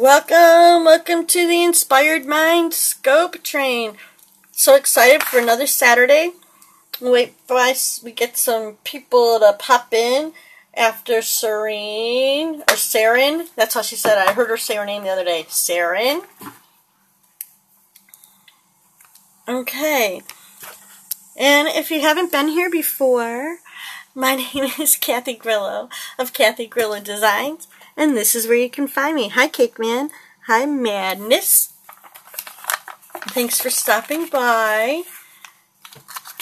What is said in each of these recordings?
Welcome, welcome to the Inspired Mind Scope Train. So excited for another Saturday. Wait for us, we get some people to pop in after Serene, or Saren. That's how she said it. I heard her say her name the other day. Saren. Okay. And if you haven't been here before, my name is Kathy Grillo of Kathy Grillo Designs, and this is where you can find me. Hi, Cake Man. Hi, Madness. Thanks for stopping by.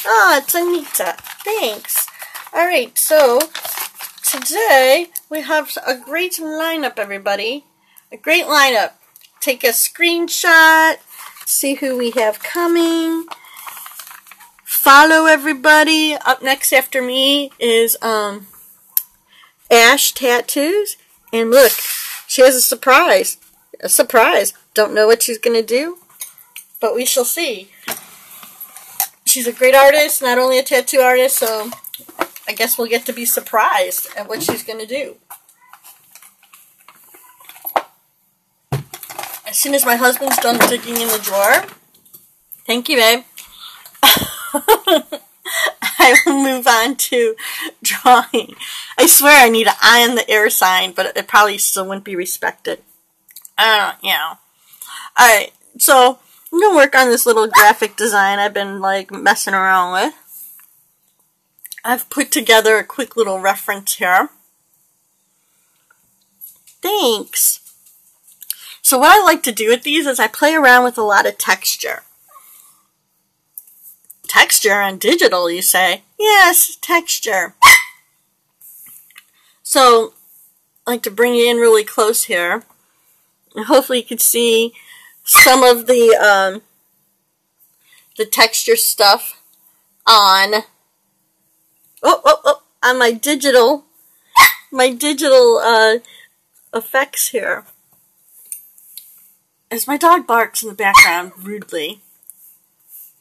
Oh, it's Anita. Thanks. Alright, so today we have a great lineup, everybody. A great lineup. Take a screenshot, see who we have coming. Follow everybody. Up next after me is um, Ash Tattoos. And look, she has a surprise. A surprise. Don't know what she's going to do, but we shall see. She's a great artist, not only a tattoo artist, so I guess we'll get to be surprised at what she's going to do. As soon as my husband's done digging in the drawer, thank you, babe. I will move on to drawing. I swear I need an eye on the air sign, but it probably still wouldn't be respected. I don't, you know. Alright, so I'm going to work on this little graphic design I've been, like, messing around with. I've put together a quick little reference here. Thanks. So what I like to do with these is I play around with a lot of texture. Texture on digital, you say? Yes, texture. So, I like to bring you in really close here. Hopefully you can see some of the, um, the texture stuff on, oh, oh, oh, on my digital, my digital, uh, effects here. As my dog barks in the background rudely.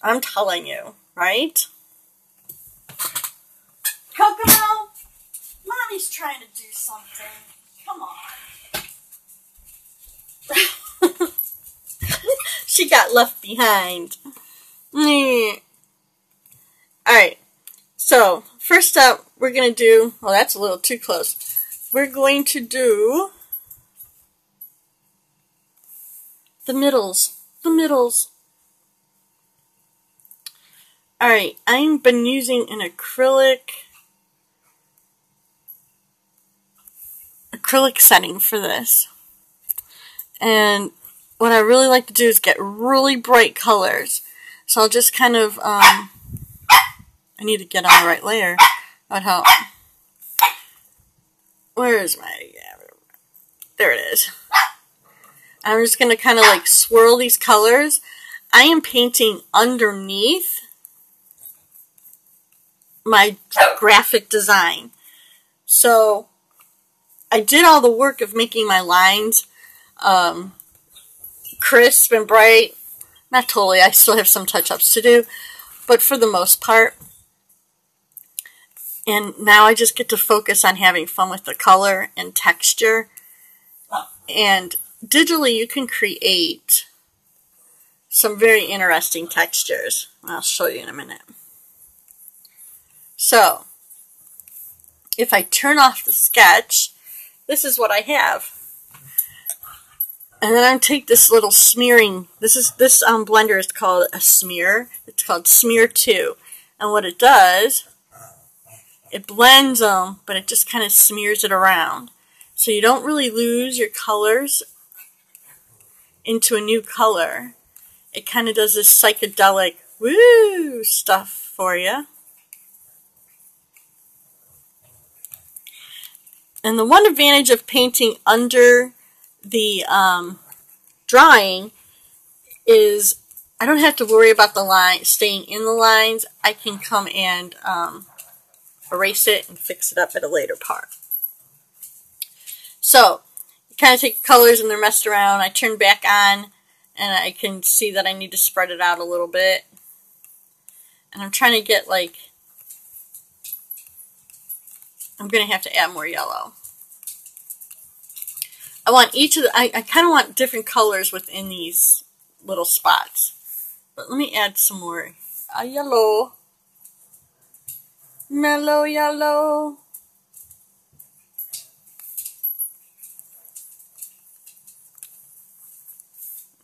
I'm telling you, right? Kokomo, mommy's trying to do something. Come on. she got left behind. Alright, so first up, we're going to do, well, that's a little too close. We're going to do the middles. The middles. Alright, I've been using an acrylic acrylic setting for this. And what I really like to do is get really bright colors. So I'll just kind of, um, I need to get on the right layer. That would help. Where is my, there it is. I'm just going to kind of like swirl these colors. I am painting underneath my graphic design. So I did all the work of making my lines um, crisp and bright. Not totally, I still have some touch-ups to do, but for the most part. And now I just get to focus on having fun with the color and texture. And digitally you can create some very interesting textures. I'll show you in a minute. So, if I turn off the sketch, this is what I have. And then I take this little smearing, this is this um, blender is called a smear. It's called Smear 2. And what it does, it blends them, but it just kind of smears it around. So you don't really lose your colors into a new color. It kind of does this psychedelic woo stuff for you. And the one advantage of painting under the um, drawing is I don't have to worry about the line staying in the lines. I can come and um, erase it and fix it up at a later part. So, you kind of take colors and they're messed around. I turn back on and I can see that I need to spread it out a little bit. And I'm trying to get like I'm going to have to add more yellow. I want each of the, I, I kind of want different colors within these little spots. But let me add some more. A yellow. Mellow yellow.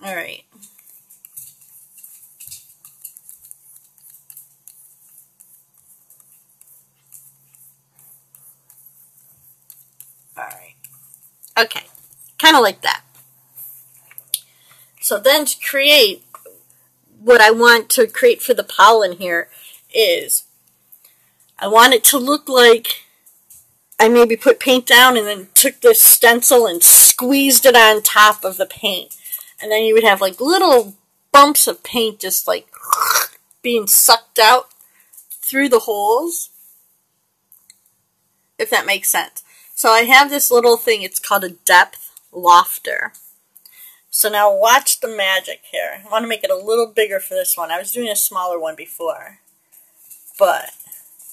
All right. All right. Okay. Kind of like that. So then to create what I want to create for the pollen here is I want it to look like I maybe put paint down and then took this stencil and squeezed it on top of the paint. And then you would have like little bumps of paint just like being sucked out through the holes. If that makes sense. So I have this little thing, it's called a depth lofter. So now watch the magic here. I want to make it a little bigger for this one. I was doing a smaller one before. But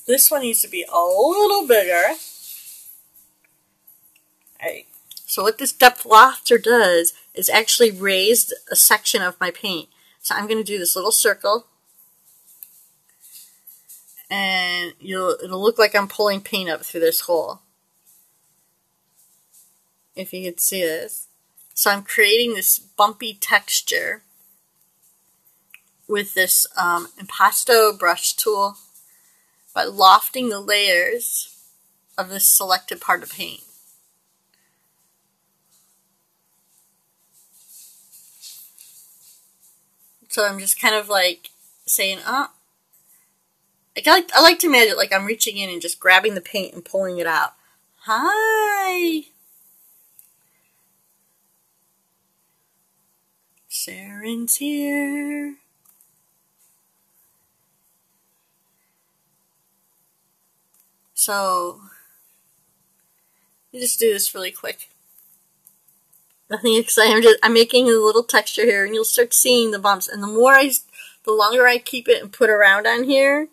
this one needs to be a little bigger. Alright. So what this depth lofter does is actually raise a section of my paint. So I'm going to do this little circle. And you'll, it'll look like I'm pulling paint up through this hole. If you could see this. So I'm creating this bumpy texture with this um, impasto brush tool by lofting the layers of this selected part of paint. So I'm just kind of like saying, oh, I like I like to imagine like I'm reaching in and just grabbing the paint and pulling it out. Hi. Sharon's here. So, you just do this really quick. Nothing exciting. I'm just I'm making a little texture here, and you'll start seeing the bumps. And the more I, the longer I keep it and put around on here.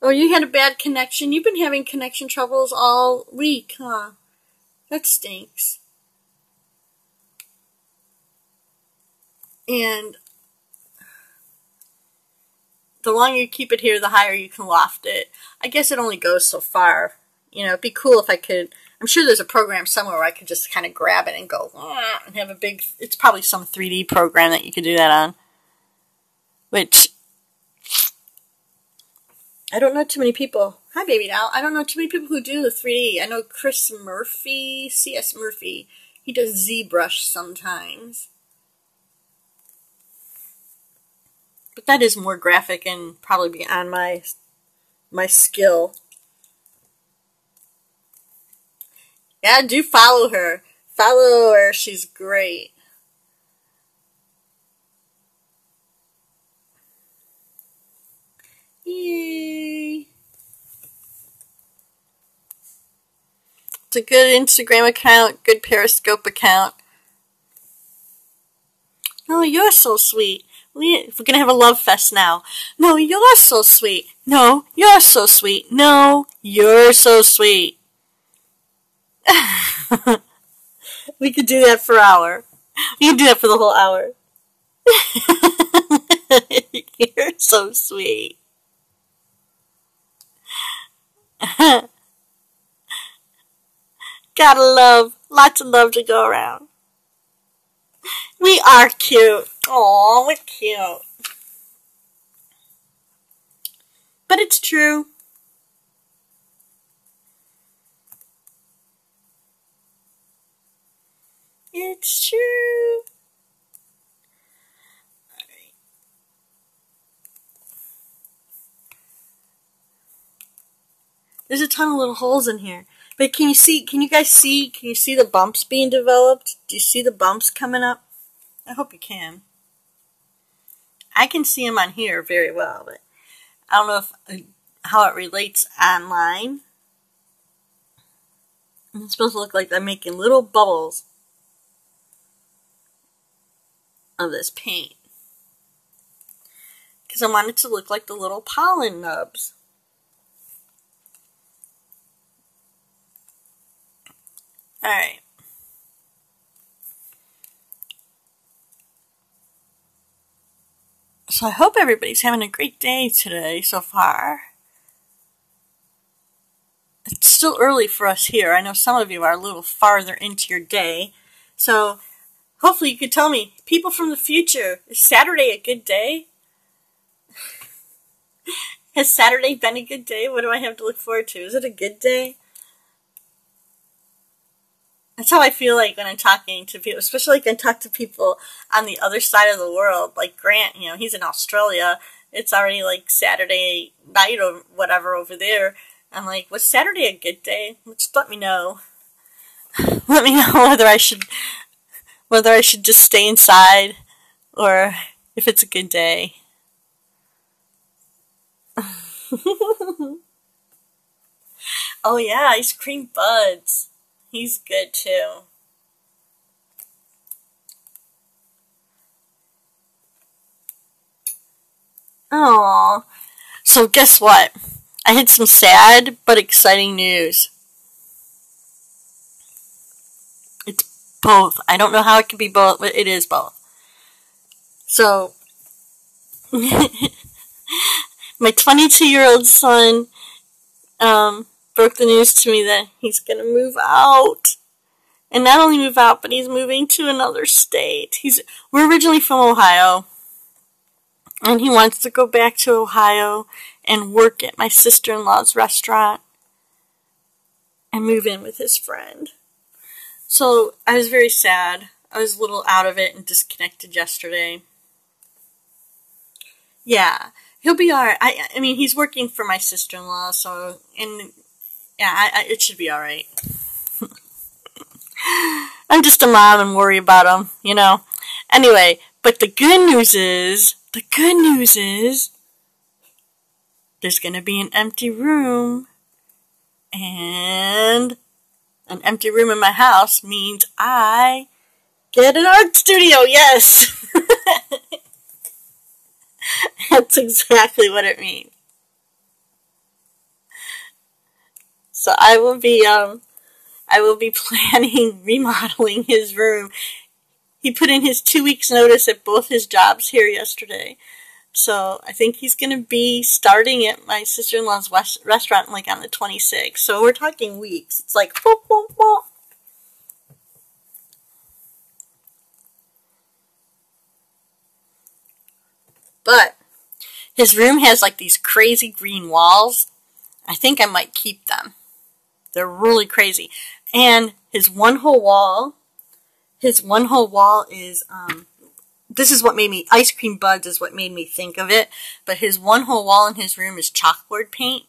Oh, you had a bad connection. You've been having connection troubles all week, huh? That stinks. And the longer you keep it here, the higher you can loft it. I guess it only goes so far. You know, it'd be cool if I could. I'm sure there's a program somewhere where I could just kind of grab it and go and have a big. It's probably some 3D program that you could do that on. Which I don't know too many people. Hi, baby doll. I don't know too many people who do the 3D. I know Chris Murphy, C.S. Murphy. He does ZBrush sometimes. But that is more graphic and probably beyond my my skill. Yeah, do follow her. Follow her. She's great. Yay. It's a good Instagram account, good Periscope account. Oh, you're so sweet. We're gonna have a love fest now. No, you're so sweet. No, you're so sweet. No, you're so sweet. we could do that for hour. We could do that for the whole hour. you're so sweet. Gotta love. Lots of love to go around. We are cute. Aw, we're cute. But it's true. It's true. There's a ton of little holes in here. But can you see, can you guys see, can you see the bumps being developed? Do you see the bumps coming up? I hope you can. I can see them on here very well, but I don't know if uh, how it relates online. It's supposed to look like I'm making little bubbles of this paint. Because I want it to look like the little pollen nubs. Alright. So I hope everybody's having a great day today so far. It's still early for us here. I know some of you are a little farther into your day. So hopefully you could tell me, people from the future, is Saturday a good day? Has Saturday been a good day? What do I have to look forward to? Is it a good day? That's how I feel like when I'm talking to people, especially like I talk to people on the other side of the world, like Grant, you know, he's in Australia. It's already like Saturday night or whatever over there. I'm like, was Saturday a good day? Just let me know. let me know whether I should, whether I should just stay inside or if it's a good day. oh yeah, ice cream buds. He's good too. Oh, so guess what? I had some sad but exciting news. It's both. I don't know how it can be both, but it is both. So, my 22 year old son um, broke the news to me that he's going to move out. And not only move out, but he's moving to another state. He's we're originally from Ohio. And he wants to go back to Ohio and work at my sister-in-law's restaurant and move in with his friend. So, I was very sad. I was a little out of it and disconnected yesterday. Yeah, he'll be alright. I, I mean, he's working for my sister-in-law, so, and yeah, I, I, it should be alright. I'm just a mom and worry about him, you know. Anyway, but the good news is, the good news is, there's gonna be an empty room, and an empty room in my house means I get an art studio, yes! That's exactly what it means. So I will be um I will be planning remodeling his room. He put in his two weeks notice at both his jobs here yesterday. So I think he's going to be starting at my sister-in-law's restaurant like on the 26th. So we're talking weeks. It's like whoop, whoop, whoop. But his room has like these crazy green walls. I think I might keep them. They're really crazy. And his one whole wall, his one whole wall is, um, this is what made me, ice cream buds is what made me think of it. But his one whole wall in his room is chalkboard paint.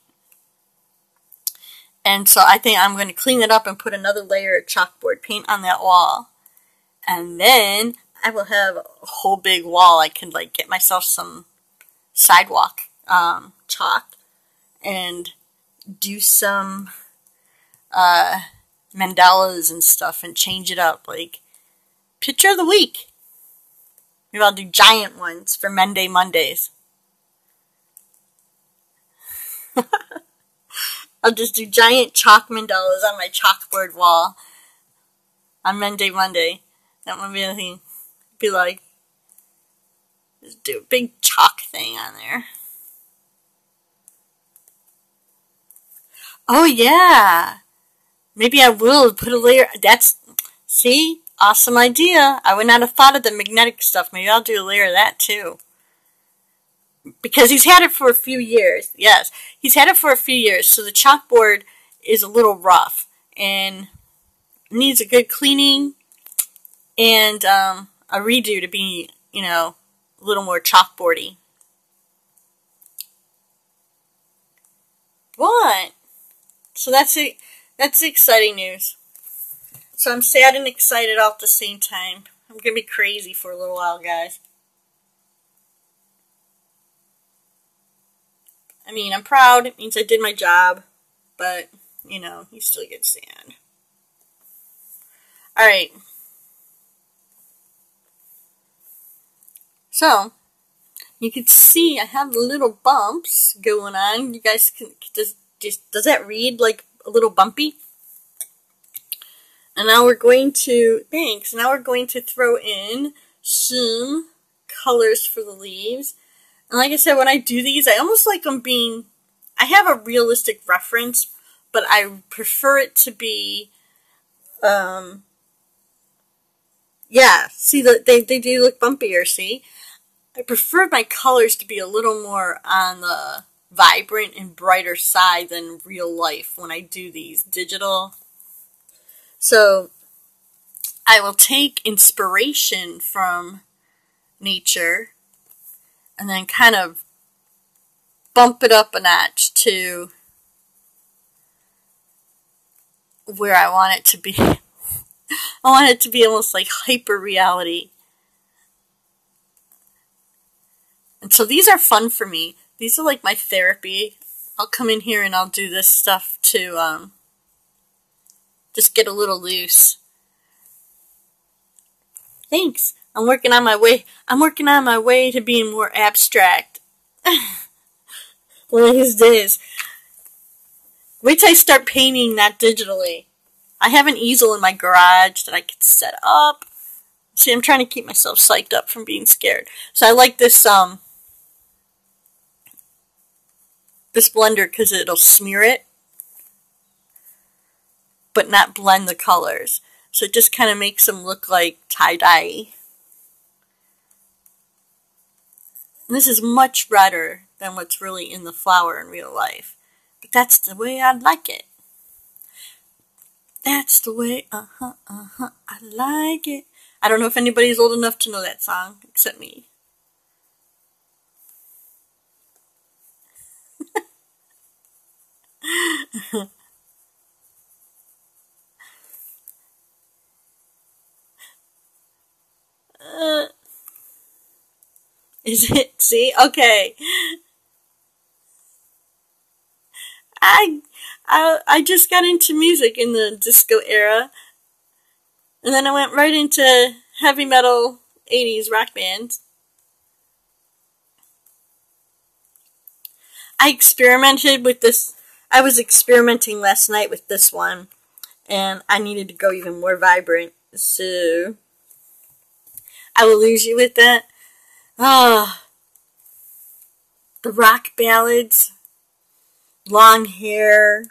And so I think I'm going to clean it up and put another layer of chalkboard paint on that wall. And then I will have a whole big wall. I can like get myself some sidewalk um, chalk and do some uh, mandalas and stuff and change it up. Like, picture of the week. Maybe I'll do giant ones for Monday Mondays. I'll just do giant chalk mandalas on my chalkboard wall on Monday Monday. That would be the thing. Be like, just do a big chalk thing on there. Oh yeah. Maybe I will put a layer. That's, see? Awesome idea. I would not have thought of the magnetic stuff. Maybe I'll do a layer of that too. Because he's had it for a few years. Yes. He's had it for a few years. So the chalkboard is a little rough and needs a good cleaning and um, a redo to be, you know, a little more chalkboardy. What? So that's it. That's exciting news. So I'm sad and excited all at the same time. I'm going to be crazy for a little while, guys. I mean, I'm proud. It means I did my job. But, you know, you still get sand. Alright. So, you can see I have little bumps going on. You guys can, does, does, does that read like a little bumpy. And now we're going to, thanks, now we're going to throw in some colors for the leaves. And like I said, when I do these, I almost like them being, I have a realistic reference, but I prefer it to be, um, yeah, see, the, they, they do look bumpier, see? I prefer my colors to be a little more on the vibrant and brighter side than real life when I do these digital. So I will take inspiration from nature and then kind of bump it up a notch to where I want it to be. I want it to be almost like hyper reality. And so these are fun for me. These are like my therapy. I'll come in here and I'll do this stuff to um, just get a little loose. Thanks. I'm working on my way. I'm working on my way to being more abstract. One of these days. Wait till I start painting that digitally. I have an easel in my garage that I can set up. See, I'm trying to keep myself psyched up from being scared. So I like this um this blender because it'll smear it, but not blend the colors. So it just kind of makes them look like tie-dye. This is much redder than what's really in the flower in real life. But that's the way I like it. That's the way, uh-huh, uh-huh, I like it. I don't know if anybody's old enough to know that song, except me. Uh, is it? See? Okay. I, I, I just got into music in the disco era. And then I went right into heavy metal 80s rock bands. I experimented with this. I was experimenting last night with this one. And I needed to go even more vibrant. So, I will lose you with that. Ah, the rock ballads, long hair.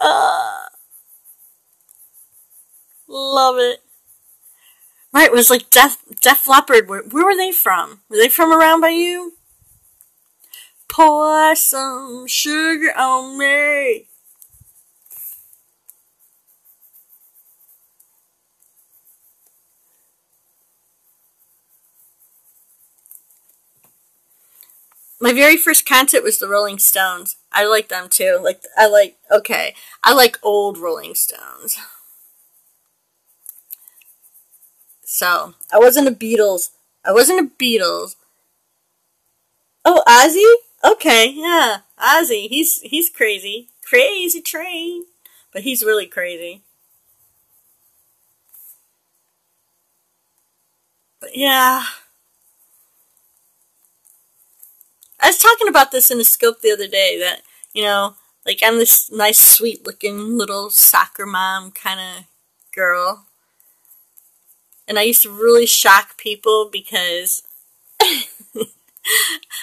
uh, love it. Right, it was like Def, Def Leppard. Where, where were they from? Were they from around by you? Pour some sugar on me. My very first concert was the Rolling Stones. I like them too. Like I like okay. I like old Rolling Stones. So I wasn't a Beatles. I wasn't a Beatles. Oh, Ozzy? Okay, yeah, Ozzy. He's he's crazy, crazy train, but he's really crazy. But yeah. I was talking about this in a scope the other day that, you know, like I'm this nice, sweet looking little soccer mom kind of girl. And I used to really shock people because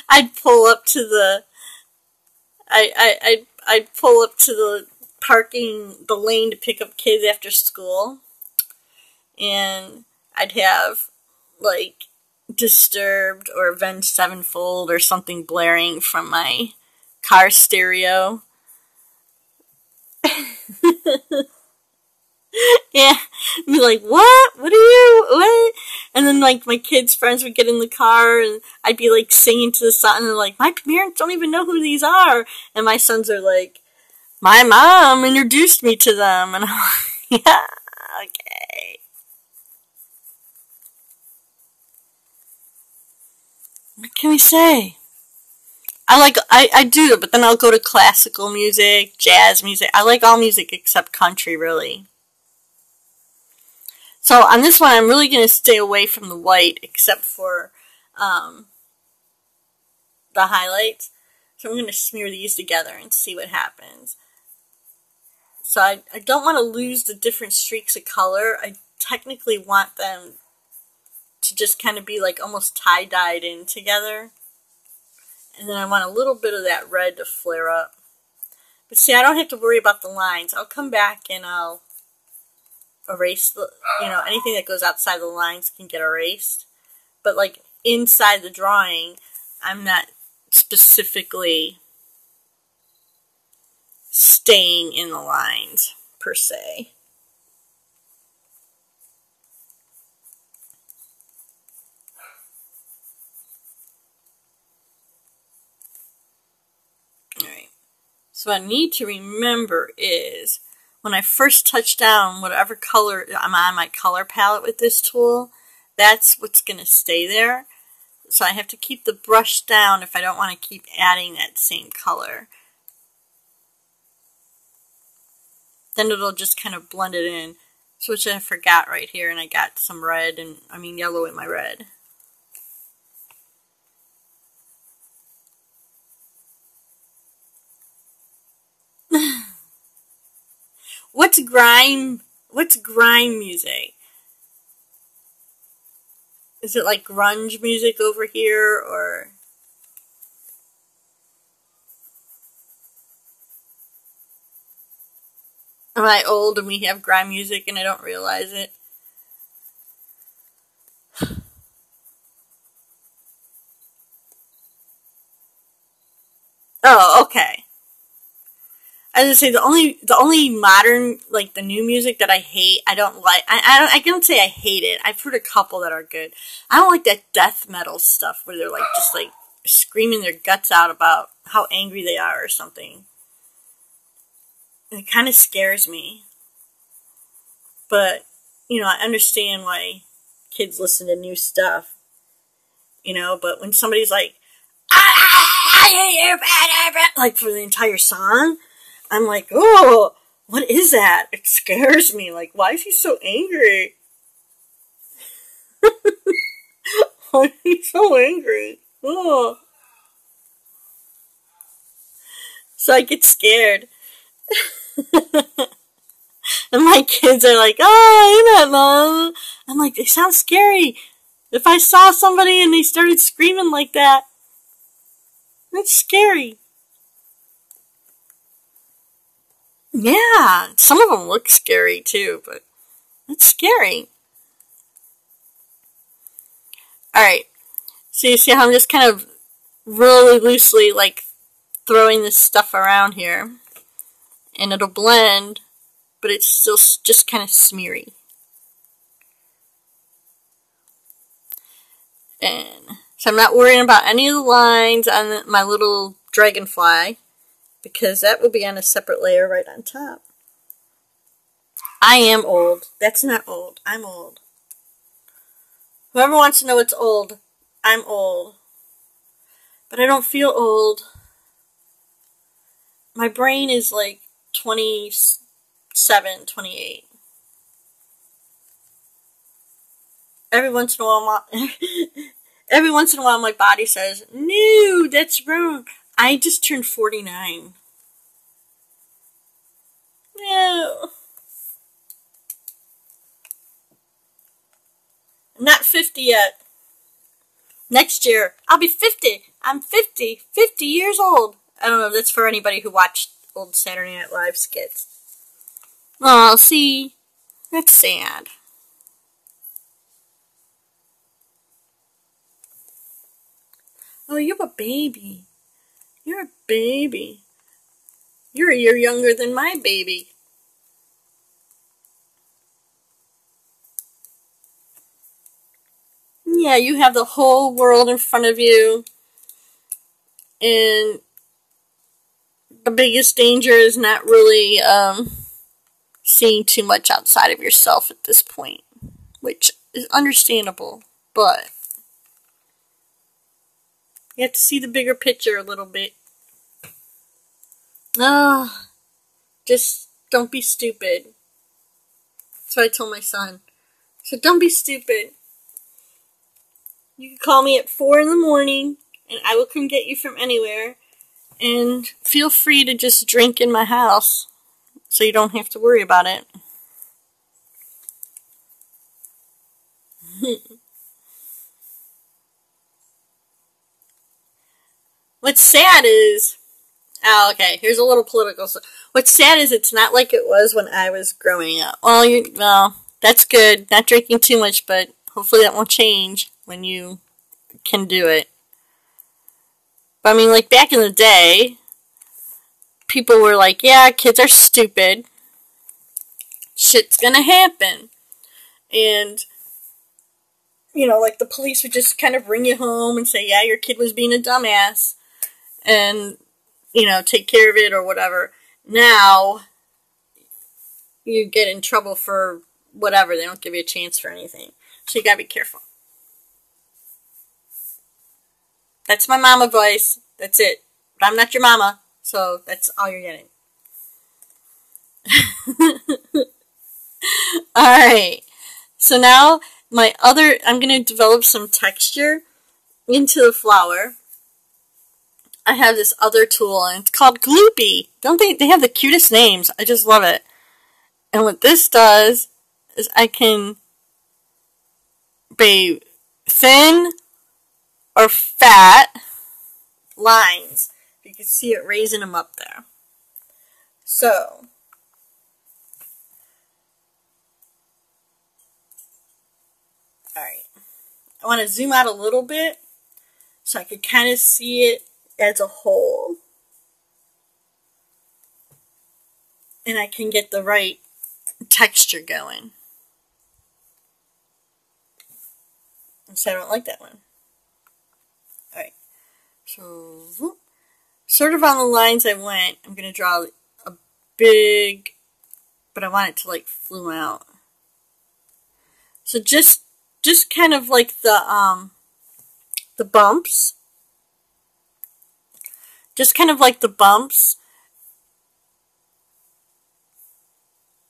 I'd pull up to the, I, I, I'd, I'd pull up to the parking, the lane to pick up kids after school. And I'd have, like, Disturbed or Avenged Sevenfold or something blaring from my car stereo. yeah, be like, what? What are you? What? And then like my kids' friends would get in the car and I'd be like singing to the song and like, my parents don't even know who these are. And my sons are like, my mom introduced me to them. And I'm like, yeah, okay. What can we say? I like I, I do, but then I'll go to classical music, jazz music. I like all music except country, really. So on this one, I'm really going to stay away from the white, except for um, the highlights. So I'm going to smear these together and see what happens. So I, I don't want to lose the different streaks of color. I technically want them to just kind of be like almost tie-dyed in together. And then I want a little bit of that red to flare up. But see, I don't have to worry about the lines. I'll come back and I'll erase the, you know, anything that goes outside the lines can get erased. But like inside the drawing, I'm not specifically staying in the lines per se. Alright. So what I need to remember is when I first touch down whatever color I'm on my color palette with this tool, that's what's going to stay there. So I have to keep the brush down if I don't want to keep adding that same color. Then it'll just kind of blend it in. So which I forgot right here, and I got some red, and I mean yellow in my red. What's grime? What's grime music? Is it like grunge music over here, or? Am I old and we have grime music and I don't realize it? Oh, okay. I was gonna say the only the only modern like the new music that I hate, I don't like. I I, don't, I can't say I hate it. I've heard a couple that are good. I don't like that death metal stuff where they're like just like screaming their guts out about how angry they are or something. It kind of scares me. But you know, I understand why kids listen to new stuff. You know, but when somebody's like, I hate you, like for the entire song I'm like, oh, what is that? It scares me. Like, why is he so angry? why is he so angry? Oh. So I get scared. and my kids are like, oh, you know, mom. I'm like, they sound scary. If I saw somebody and they started screaming like that, that's scary. Yeah, some of them look scary too, but it's scary. Alright, so you see how I'm just kind of really loosely like throwing this stuff around here. And it'll blend, but it's still just kind of smeary. And so I'm not worrying about any of the lines on my little dragonfly because that would be on a separate layer right on top. I am old. That's not old. I'm old. Whoever wants to know what's old, I'm old. But I don't feel old. My brain is like 27, 28. Every once in a while, my, every once in a while, my body says, "No, that's wrong." I just turned 49. No. I'm not 50 yet. Next year, I'll be 50. I'm 50. 50 years old. I don't know if that's for anybody who watched old Saturday Night Live skits. Oh, see? That's sad. Oh, you're a baby. You're a baby. You're a year younger than my baby. Yeah, you have the whole world in front of you. And the biggest danger is not really um, seeing too much outside of yourself at this point, which is understandable, but you have to see the bigger picture a little bit. Oh, just don't be stupid. That's what I told my son. So don't be stupid. You can call me at 4 in the morning, and I will come get you from anywhere. And feel free to just drink in my house, so you don't have to worry about it. What's sad is, oh, okay. Here's a little political. What's sad is it's not like it was when I was growing up. Well, you, well, that's good. Not drinking too much, but hopefully that won't change when you can do it. But I mean, like back in the day, people were like, "Yeah, kids are stupid. Shit's gonna happen," and you know, like the police would just kind of bring you home and say, "Yeah, your kid was being a dumbass." and you know take care of it or whatever. Now you get in trouble for whatever. They don't give you a chance for anything. So you gotta be careful. That's my mama voice. That's it. But I'm not your mama, so that's all you're getting. Alright. So now my other I'm gonna develop some texture into the flower. I have this other tool, and it's called Gloopy. Don't they? They have the cutest names. I just love it. And what this does is I can be thin or fat lines. You can see it raising them up there. So, alright. I want to zoom out a little bit so I can kind of see it as a whole. And I can get the right texture going. So I don't like that one. Alright. So, whoop. sort of on the lines I went, I'm going to draw a big, but I want it to like flume out. So just, just kind of like the, um, the bumps just kind of like the bumps.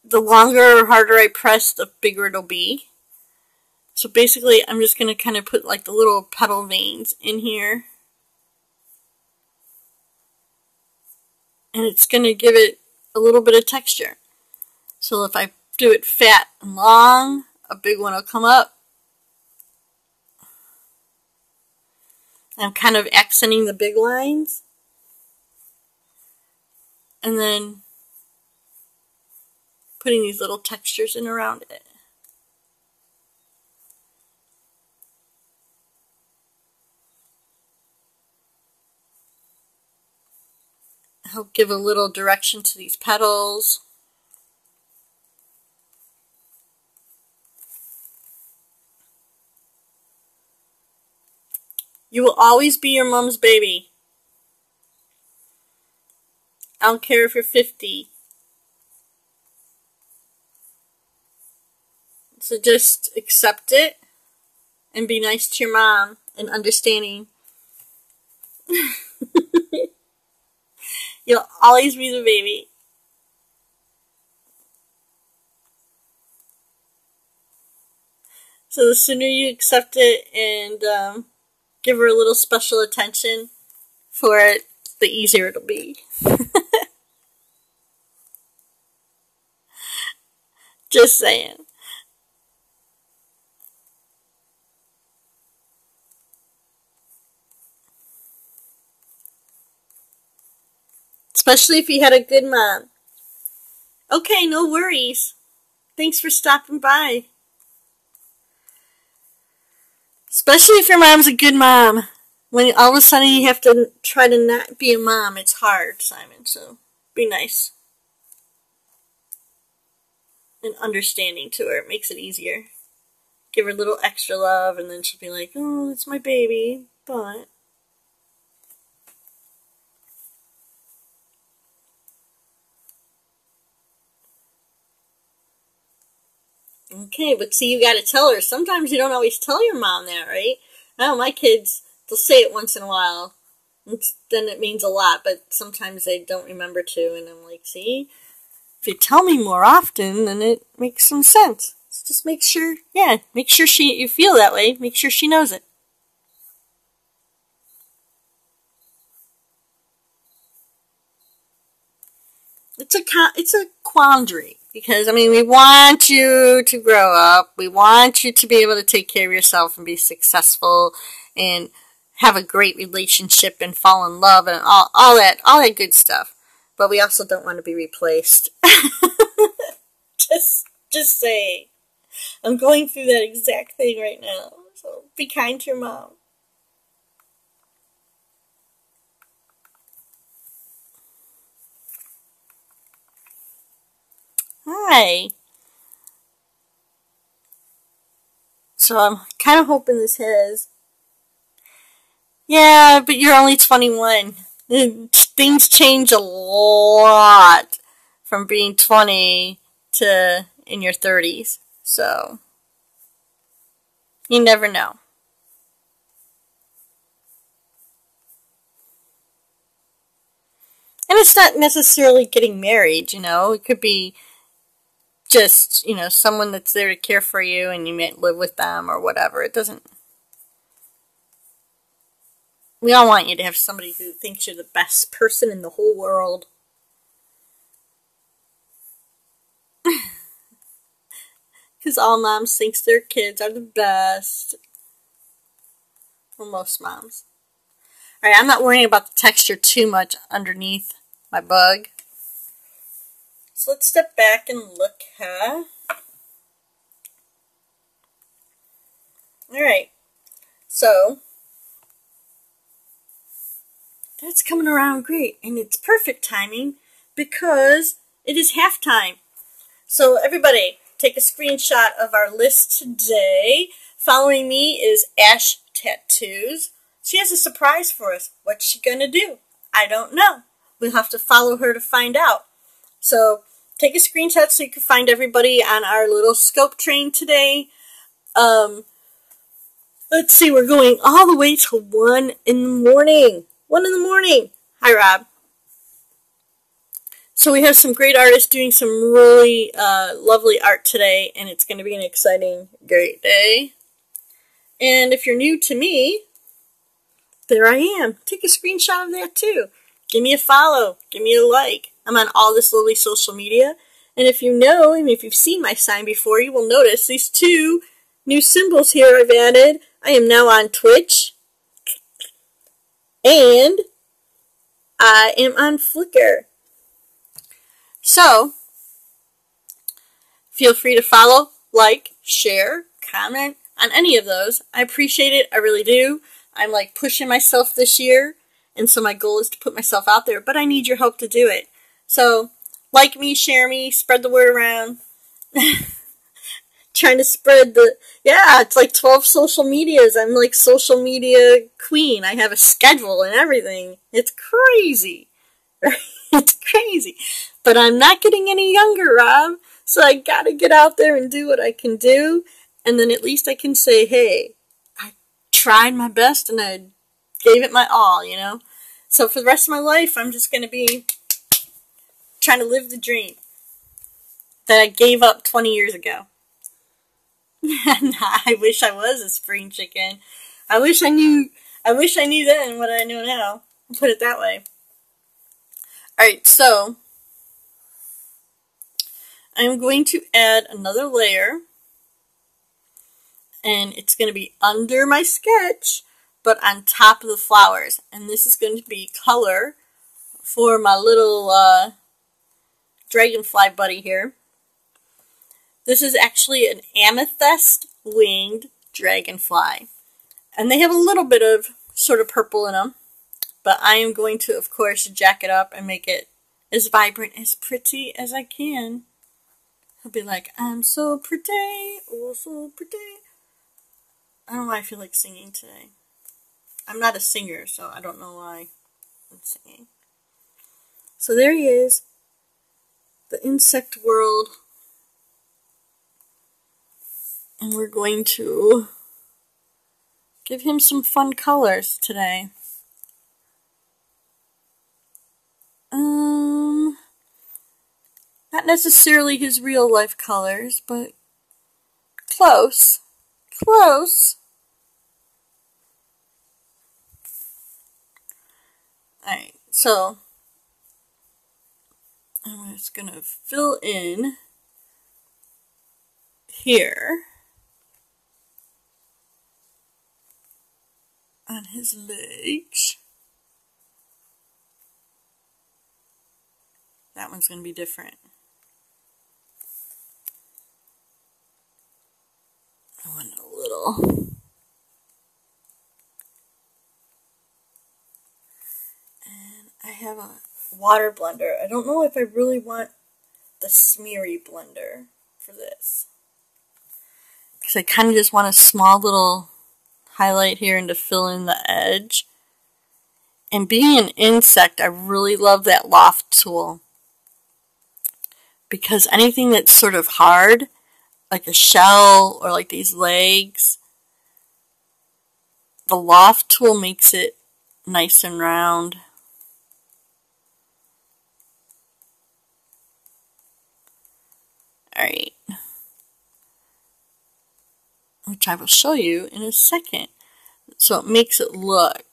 The longer or harder I press, the bigger it'll be. So basically, I'm just going to kind of put like the little petal veins in here. And it's going to give it a little bit of texture. So if I do it fat and long, a big one will come up. I'm kind of accenting the big lines and then putting these little textures in around it. Help give a little direction to these petals. You will always be your mom's baby. I don't care if you're 50. So just accept it and be nice to your mom and understanding. You'll always be the baby. So the sooner you accept it and um, give her a little special attention for it, the easier it'll be. Just saying. Especially if you had a good mom. Okay, no worries. Thanks for stopping by. Especially if your mom's a good mom. When all of a sudden you have to try to not be a mom, it's hard, Simon, so be nice and understanding to her. It makes it easier. Give her a little extra love, and then she'll be like, oh, it's my baby, but. Okay, but see, you gotta tell her. Sometimes you don't always tell your mom that, right? I my kids, they'll say it once in a while. then it means a lot, but sometimes they don't remember to, and I'm like, see? You tell me more often, then it makes some sense. just make sure, yeah, make sure she you feel that way. Make sure she knows it. It's a it's a quandary. Because, I mean, we want you to grow up. We want you to be able to take care of yourself and be successful and have a great relationship and fall in love and all, all that all that good stuff. But we also don't want to be replaced. just just say I'm going through that exact thing right now. So be kind to your mom. Hi. So I'm kind of hoping this has yeah, but you're only 21. Things change a lot from being 20 to in your 30s. So, you never know. And it's not necessarily getting married, you know. It could be just, you know, someone that's there to care for you and you might live with them or whatever. It doesn't we all want you to have somebody who thinks you're the best person in the whole world. Because all moms thinks their kids are the best. Well, most moms. Alright, I'm not worrying about the texture too much underneath my bug. So let's step back and look, huh? Alright, so that's coming around great. And it's perfect timing because it is halftime. So everybody, take a screenshot of our list today. Following me is Ash Tattoos. She has a surprise for us. What's she going to do? I don't know. We'll have to follow her to find out. So take a screenshot so you can find everybody on our little scope train today. Um, let's see, we're going all the way to 1 in the morning. One in the morning. Hi, Rob. So we have some great artists doing some really uh, lovely art today, and it's going to be an exciting, great day. And if you're new to me, there I am. Take a screenshot of that too. Give me a follow. Give me a like. I'm on all this lovely social media. And if you know, and if you've seen my sign before, you will notice these two new symbols here I've added. I am now on Twitch and I am on Flickr. So, feel free to follow, like, share, comment on any of those. I appreciate it. I really do. I'm like pushing myself this year, and so my goal is to put myself out there, but I need your help to do it. So, like me, share me, spread the word around. trying to spread the yeah it's like 12 social medias. I'm like social media queen. I have a schedule and everything. It's crazy. It's crazy. But i'm not getting any younger rob. So i gotta get out there and do what i can do. And then at least i can say hey i tried my best and i gave it my all you know? So for the rest of my life i'm just gonna be trying to live the dream that i gave up 20 years ago I wish I was a spring chicken. I wish I knew. I wish I knew then what I know now. I'll put it that way. Alright, so I'm going to add another layer and it's going to be under my sketch but on top of the flowers and this is going to be color for my little uh, dragonfly buddy here. This is actually an amethyst winged dragonfly. And they have a little bit of sort of purple in them. But I am going to, of course, jack it up and make it as vibrant, as pretty as I can. I'll be like, I'm so pretty, oh so pretty. I don't know why I feel like singing today. I'm not a singer, so I don't know why I'm singing. So there he is. The insect world and we're going to give him some fun colors today. Um, not necessarily his real life colors, but close. Close. Alright, so I'm just gonna fill in here on his legs. That one's going to be different. I want it a little. And I have a water blender. I don't know if I really want the smeary blender for this. Because I kind of just want a small little highlight here and to fill in the edge. And being an insect, I really love that loft tool. Because anything that's sort of hard, like a shell or like these legs, the loft tool makes it nice and round. Alright. Which I will show you in a second. So it makes it look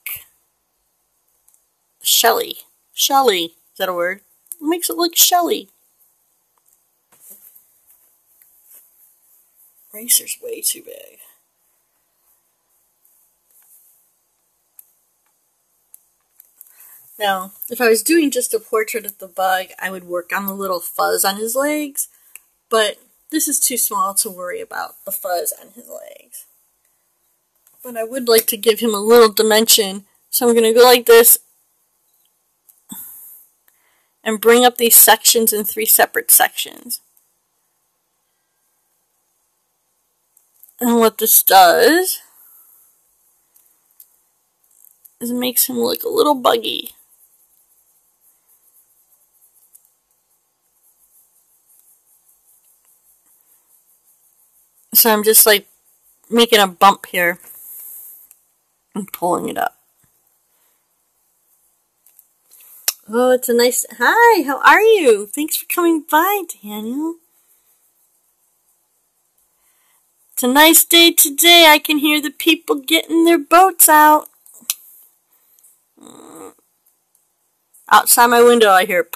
shelly. Shelly. Is that a word? It makes it look shelly. Racer's way too big. Now, if I was doing just a portrait of the bug, I would work on the little fuzz on his legs, but this is too small to worry about the fuzz on his legs. But I would like to give him a little dimension, so I'm going to go like this and bring up these sections in three separate sections. And what this does is it makes him look a little buggy. So I'm just like making a bump here and pulling it up. Oh, it's a nice. Hi, how are you? Thanks for coming by, Daniel. It's a nice day today. I can hear the people getting their boats out. Outside my window, I hear.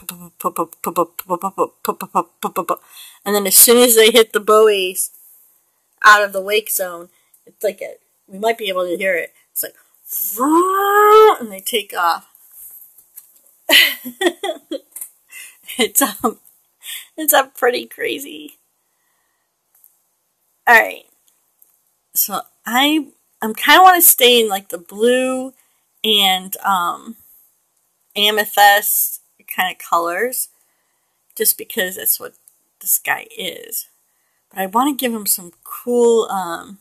And then as soon as they hit the buoys out of the wake zone, it's like a, we might be able to hear it. It's like, and they take off. it's um, it's a pretty crazy. All right, so I I'm kind of want to stay in like the blue and um amethyst kind of colors, just because that's what this guy is. But I want to give him some cool um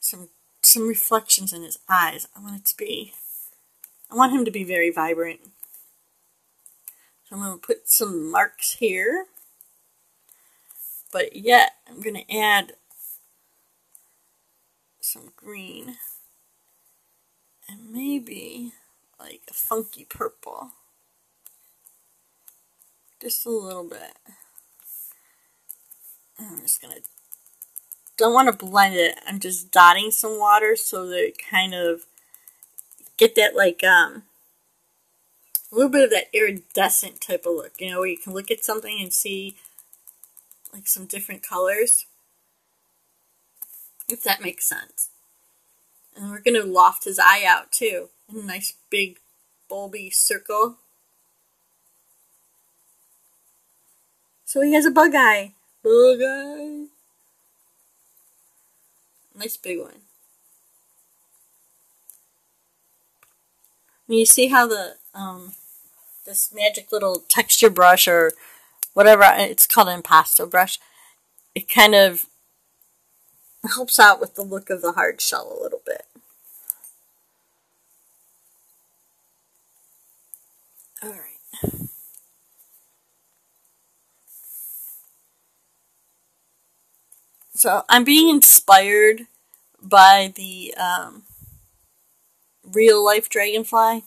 some some reflections in his eyes. I want it to be I want him to be very vibrant. So I'm going to put some marks here. But yet, I'm going to add some green. And maybe like a funky purple. Just a little bit. I'm just to don't want to blend it. I'm just dotting some water so that it kind of get that like um a little bit of that iridescent type of look, you know, where you can look at something and see like some different colors. If that makes sense. And we're going to loft his eye out too. In a nice big bulby circle. So he has a bug eye. Bug eye. Nice big one. you see how the um, this magic little texture brush or whatever it's called an impasto brush, it kind of helps out with the look of the hard shell a little bit. Alright. So I'm being inspired by the um, real life dragonfly,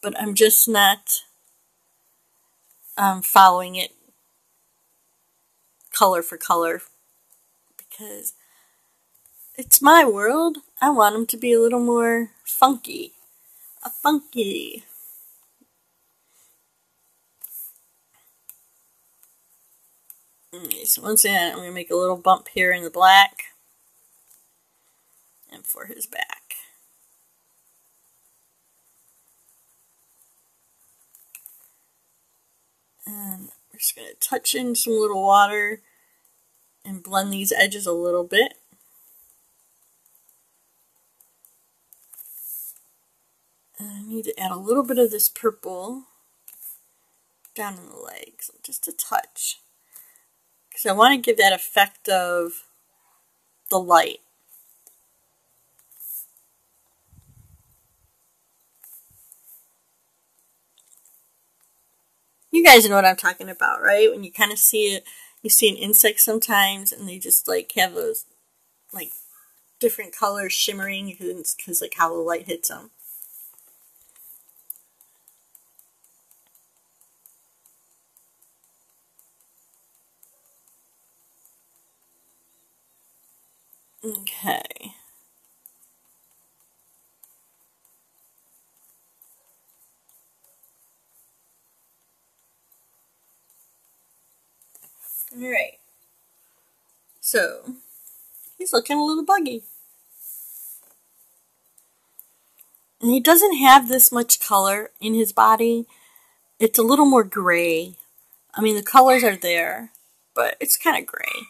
but I'm just not um, following it color for color because it's my world. I want them to be a little more funky. A funky. Okay, so once again, I'm going to make a little bump here in the black and for his back. And we're just going to touch in some little water and blend these edges a little bit. And I need to add a little bit of this purple down in the legs, just a touch. Because I want to give that effect of the light. You guys know what I'm talking about, right? When you kind of see it, you see an insect sometimes, and they just like have those like different colors shimmering because like how the light hits them. Okay. Alright. So, he's looking a little buggy. And he doesn't have this much color in his body. It's a little more gray. I mean, the colors are there, but it's kind of gray.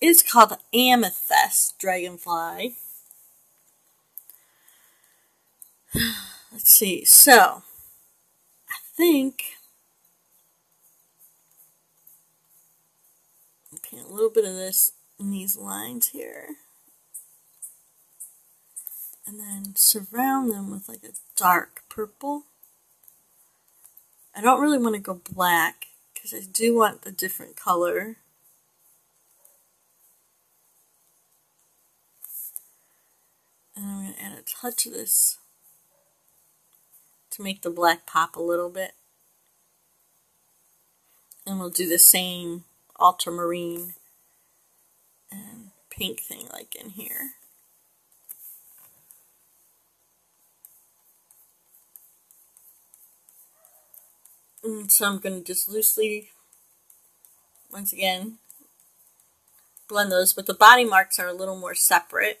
It's called amethyst dragonfly. Let's see. So, I think paint a little bit of this in these lines here. And then surround them with like a dark purple. I don't really want to go black because I do want the different color. And I'm going to add a touch of this to make the black pop a little bit. And we'll do the same ultramarine and pink thing like in here. And so I'm going to just loosely, once again, blend those, but the body marks are a little more separate.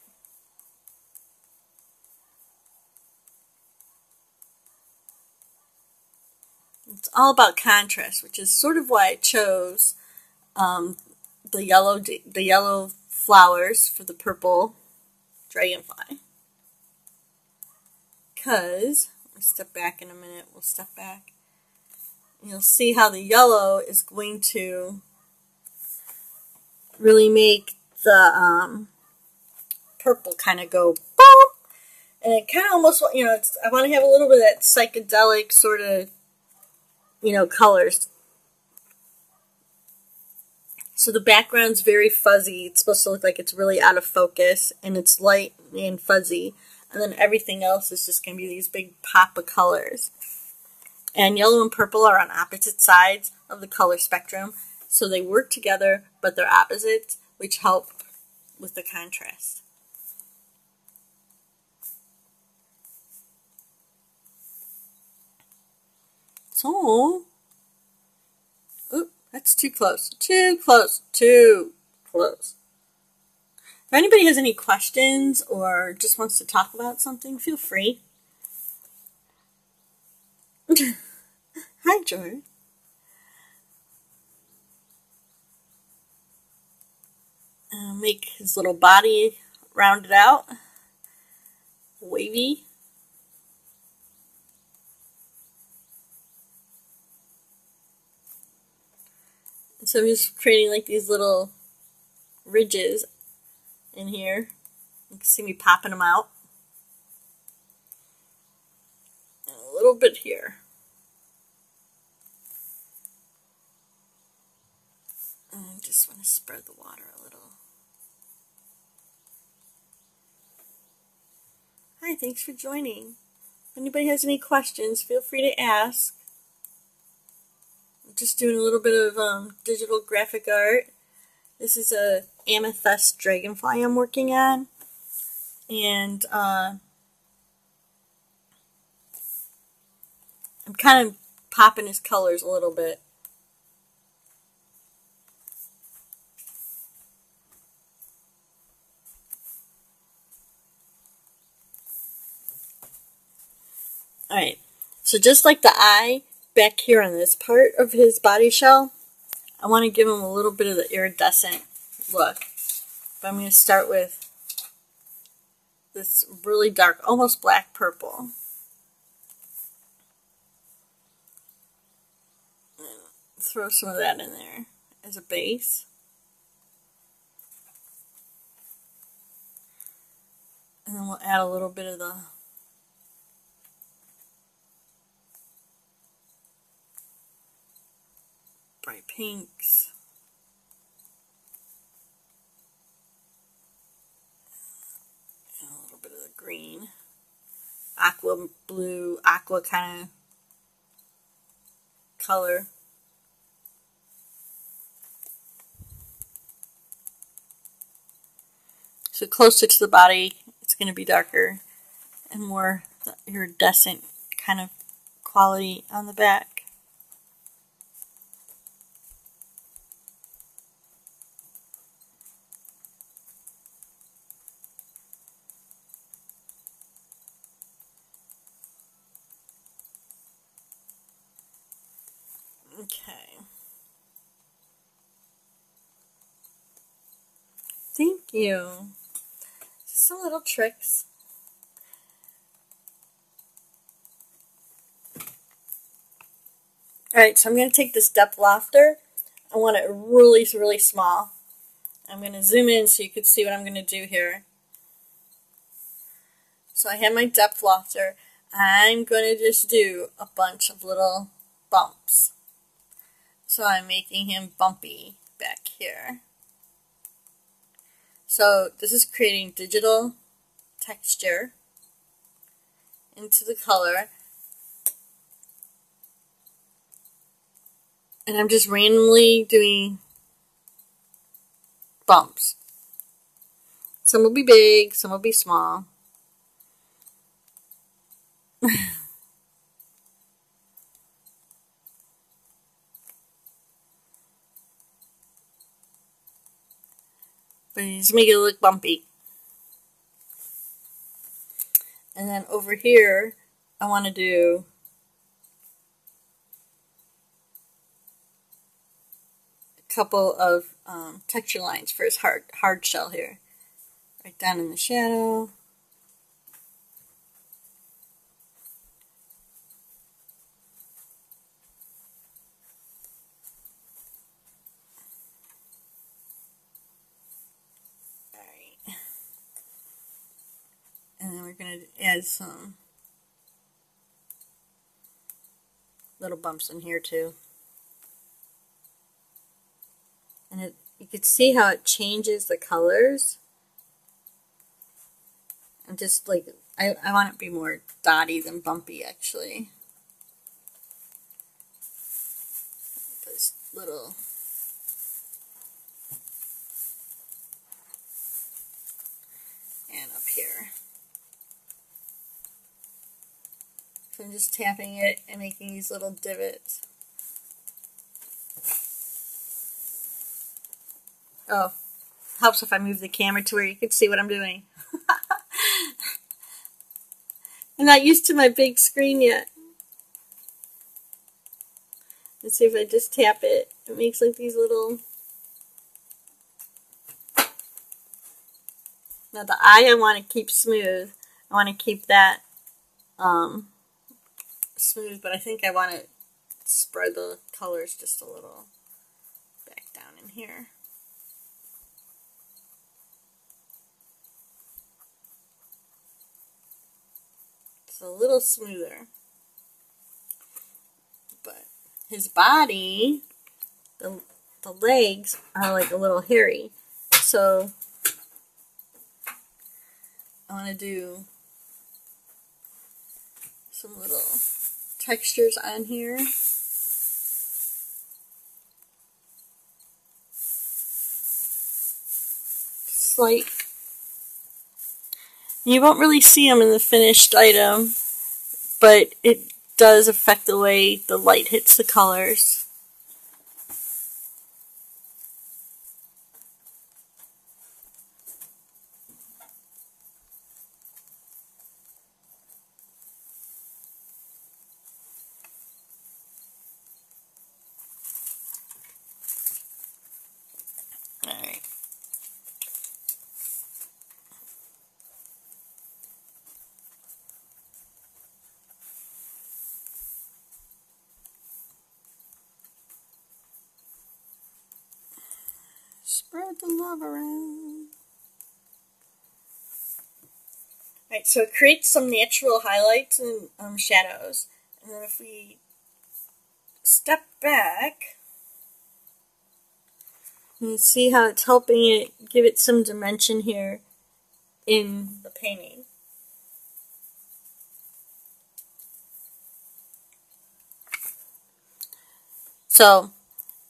It's all about contrast, which is sort of why I chose um, the yellow the yellow flowers for the purple dragonfly. Because, we'll step back in a minute, we'll step back. You'll see how the yellow is going to really make the um, purple kind of go boom. And it kind of almost, you know, I want to have a little bit of that psychedelic sort of you know, colors. So the background's very fuzzy. It's supposed to look like it's really out of focus, and it's light and fuzzy. And then everything else is just going to be these big pop of colors. And yellow and purple are on opposite sides of the color spectrum. So they work together, but they're opposites, which help with the contrast. So, oop, that's too close. Too close. Too close. If anybody has any questions or just wants to talk about something, feel free. Hi, George. Uh, make his little body rounded out, wavy. So just creating like these little ridges in here. You can see me popping them out. And a little bit here. And I just want to spread the water a little. Hi, thanks for joining. If anybody has any questions, feel free to ask just doing a little bit of um, digital graphic art. This is a amethyst dragonfly I'm working on. And uh, I'm kind of popping his colors a little bit. Alright, so just like the eye back here on this part of his body shell, I want to give him a little bit of the iridescent look. But I'm going to start with this really dark, almost black purple. throw some of that in there as a base. And then we'll add a little bit of the bright pinks. And a little bit of the green. Aqua blue, aqua kind of color. So closer to the body, it's going to be darker and more iridescent kind of quality on the back. Okay. Thank you. Just some little tricks. Alright, so I'm going to take this depth lofter. I want it really, really small. I'm going to zoom in so you can see what I'm going to do here. So I have my depth lofter. I'm going to just do a bunch of little bumps. So I'm making him bumpy back here. So this is creating digital texture into the color. And I'm just randomly doing bumps. Some will be big, some will be small. just make it look bumpy. And then over here, I want to do a couple of um, texture lines for his hard, hard shell here. Right down in the shadow. Add some little bumps in here too. And it, you can see how it changes the colors. I'm just like, I, I want it to be more dotty than bumpy actually. Those little and up here. I'm just tapping it and making these little divots. Oh, helps if I move the camera to where you can see what I'm doing. I'm not used to my big screen yet. Let's see if I just tap it. It makes like these little... Now the eye I want to keep smooth. I want to keep that um, smooth, but I think I want to spread the colors just a little back down in here. It's a little smoother. But his body, the, the legs are like a little hairy. So I want to do some little textures on here. Slight. You won't really see them in the finished item, but it does affect the way the light hits the colors. Around. Alright, so it creates some natural highlights and um, shadows. And then if we step back, you see how it's helping it give it some dimension here in the painting. So,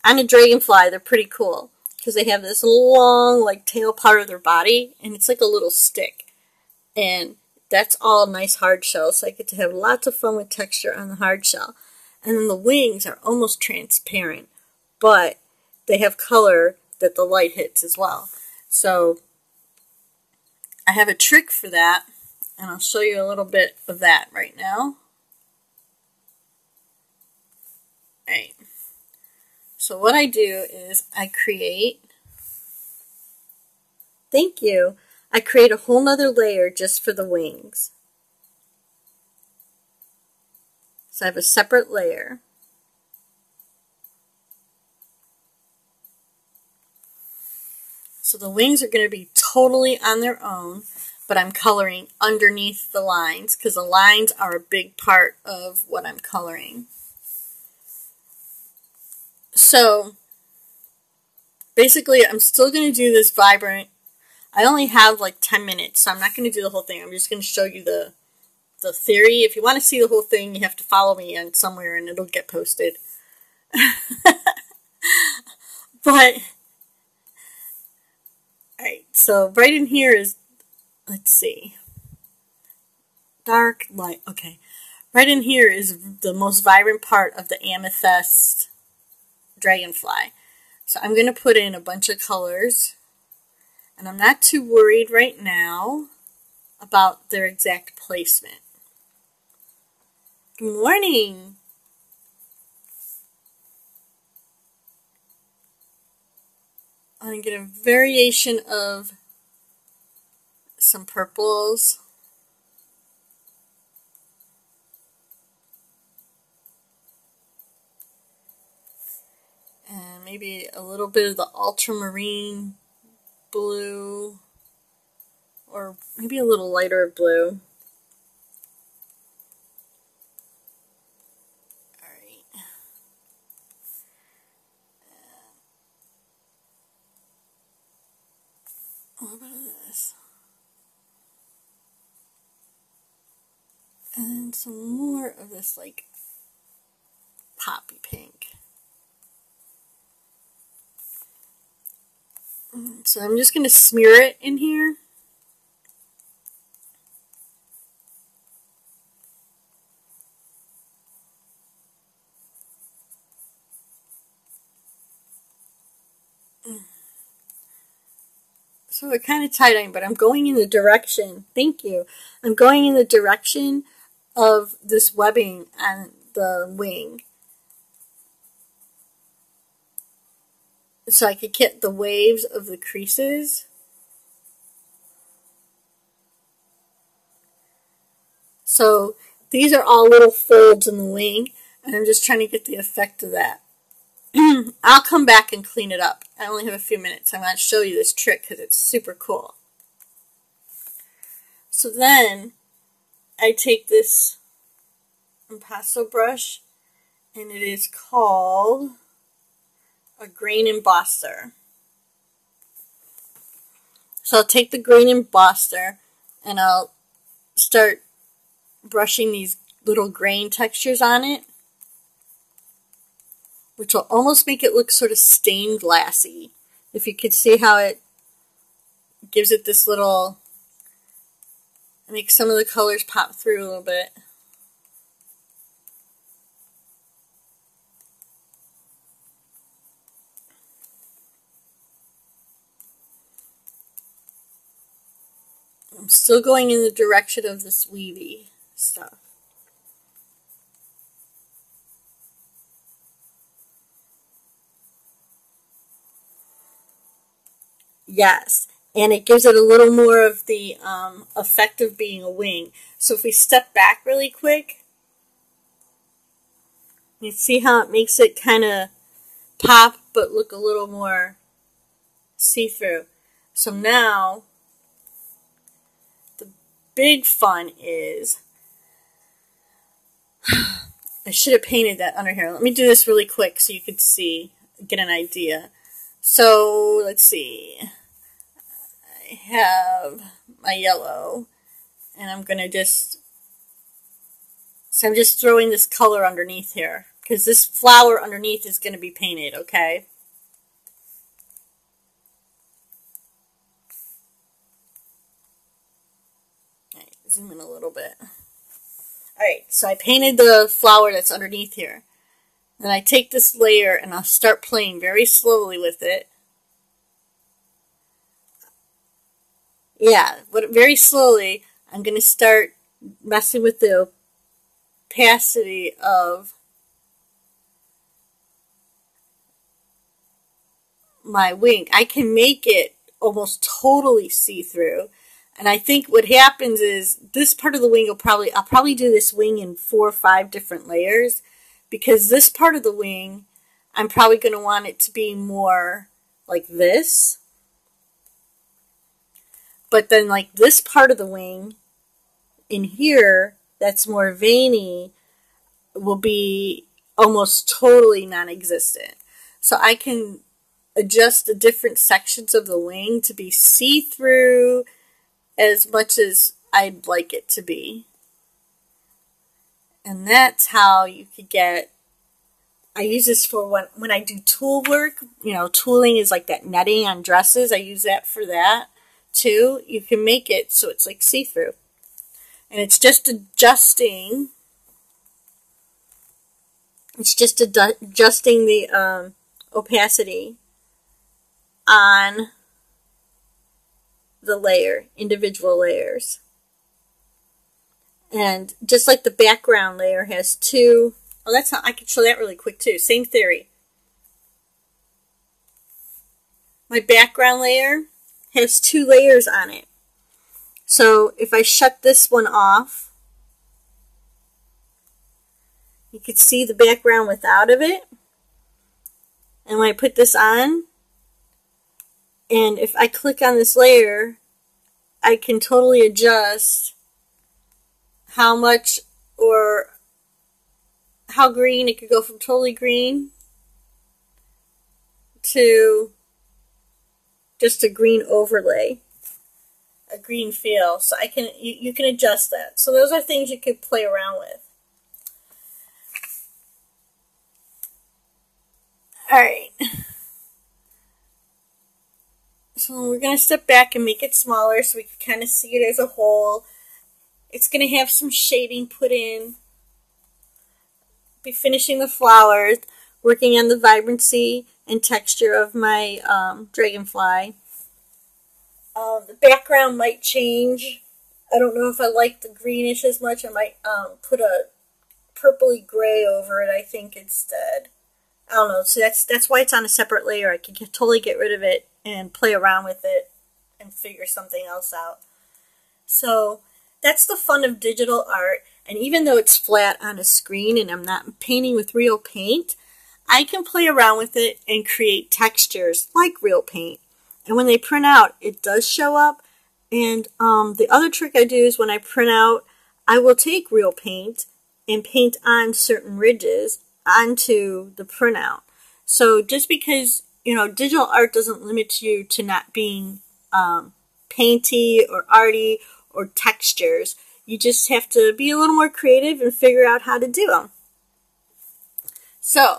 on a dragonfly, they're pretty cool because they have this long like tail part of their body and it's like a little stick. And that's all nice hard shell so I get to have lots of fun with texture on the hard shell. And then the wings are almost transparent but they have color that the light hits as well. So I have a trick for that and I'll show you a little bit of that right now. Alright. So what I do is I create, thank you, I create a whole nother layer just for the wings. So I have a separate layer. So the wings are going to be totally on their own, but I'm coloring underneath the lines because the lines are a big part of what I'm coloring. So basically, I'm still going to do this vibrant. I only have like 10 minutes, so I'm not going to do the whole thing. I'm just going to show you the the theory. If you want to see the whole thing, you have to follow me on somewhere and it'll get posted. but Alright, so right in here is let's see. Dark light. Okay. Right in here is the most vibrant part of the amethyst dragonfly. So I'm going to put in a bunch of colors. And I'm not too worried right now about their exact placement. Good morning! I'm going to get a variation of some purples. And maybe a little bit of the ultramarine blue or maybe a little lighter blue. Alright. Uh, what about this? And some more of this like poppy pink. So I'm just going to smear it in here. So it kind of tight but I'm going in the direction, thank you, I'm going in the direction of this webbing and the wing. So I could get the waves of the creases. So these are all little folds in the wing, and I'm just trying to get the effect of that. I'll come back and clean it up. I only have a few minutes. I'm going to show you this trick because it's super cool. So then I take this impasto brush, and it is called a grain embosser. So I'll take the grain embosser and I'll start brushing these little grain textures on it, which will almost make it look sort of stained glassy. If you could see how it gives it this little, makes some of the colors pop through a little bit. I'm still going in the direction of this weavy stuff. Yes, and it gives it a little more of the um, effect of being a wing. So if we step back really quick, you see how it makes it kind of pop but look a little more see-through. So now big fun is I should have painted that under here. Let me do this really quick so you could see, get an idea. So let's see. I have my yellow and I'm going to just, so I'm just throwing this color underneath here because this flower underneath is going to be painted, okay? Right, zoom in a little bit. Alright, so I painted the flower that's underneath here. Then I take this layer and I'll start playing very slowly with it. Yeah, but very slowly I'm going to start messing with the opacity of my wing. I can make it almost totally see-through. And I think what happens is this part of the wing will probably, I'll probably do this wing in four or five different layers because this part of the wing, I'm probably going to want it to be more like this. But then like this part of the wing in here, that's more veiny, will be almost totally non-existent. So I can adjust the different sections of the wing to be see-through as much as I'd like it to be. And that's how you could get I use this for when when I do tulle work, you know, tooling is like that netting on dresses. I use that for that too. You can make it so it's like see-through. And it's just adjusting it's just adjusting the um, opacity on the layer, individual layers. And just like the background layer has two, oh, that's not, I can show that really quick too. Same theory. My background layer has two layers on it. So if I shut this one off, you could see the background without of it. And when I put this on, and if I click on this layer, I can totally adjust how much or how green it could go from totally green to just a green overlay, a green feel. So I can you, you can adjust that. So those are things you could play around with. All right. So we're going to step back and make it smaller so we can kind of see it as a whole. It's going to have some shading put in. Be finishing the flowers, working on the vibrancy and texture of my um, dragonfly. Um, the background might change. I don't know if I like the greenish as much. I might um, put a purpley gray over it, I think, instead. I don't know. So that's that's why it's on a separate layer. I can totally get rid of it and play around with it and figure something else out. So that's the fun of digital art. And even though it's flat on a screen and I'm not painting with real paint, I can play around with it and create textures like real paint. And when they print out, it does show up. And um, the other trick I do is when I print out, I will take real paint and paint on certain ridges onto the printout. So just because, you know, digital art doesn't limit you to not being um, painty or arty or textures. You just have to be a little more creative and figure out how to do them. So,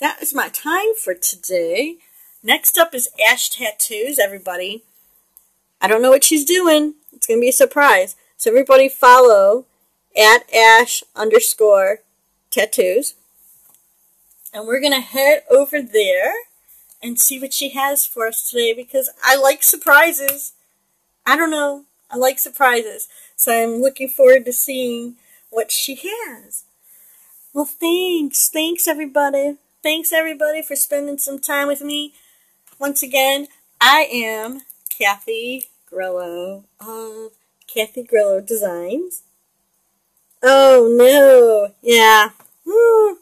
that is my time for today. Next up is Ash Tattoos, everybody. I don't know what she's doing. It's going to be a surprise. So everybody follow at Ash underscore tattoos. And we're going to head over there and see what she has for us today because I like surprises. I don't know. I like surprises. So I'm looking forward to seeing what she has. Well, thanks. Thanks, everybody. Thanks, everybody, for spending some time with me. Once again, I am Kathy Grillo of Kathy Grillo Designs. Oh, no. Yeah. Woo.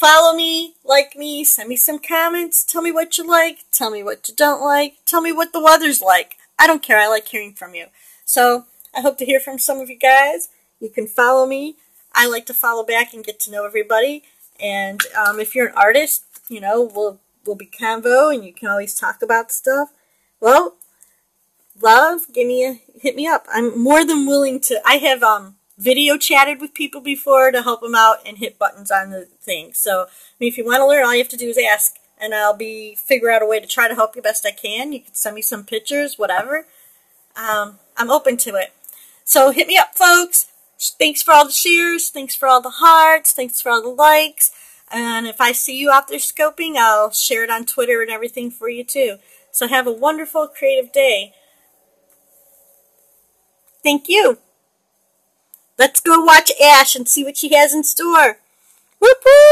Follow me, like me, send me some comments, tell me what you like, tell me what you don't like, tell me what the weather's like. I don't care, I like hearing from you. So, I hope to hear from some of you guys. You can follow me. I like to follow back and get to know everybody. And um, if you're an artist, you know, we'll, we'll be convo and you can always talk about stuff. Well, love, give me a, hit me up. I'm more than willing to, I have, um, video chatted with people before to help them out and hit buttons on the thing. So, I mean, if you want to learn, all you have to do is ask, and I'll be figure out a way to try to help you best I can. You can send me some pictures, whatever. Um, I'm open to it. So hit me up, folks. Thanks for all the shares. Thanks for all the hearts. Thanks for all the likes. And if I see you out there scoping, I'll share it on Twitter and everything for you too. So have a wonderful creative day. Thank you. Let's go watch Ash and see what she has in store. Whoop whoop!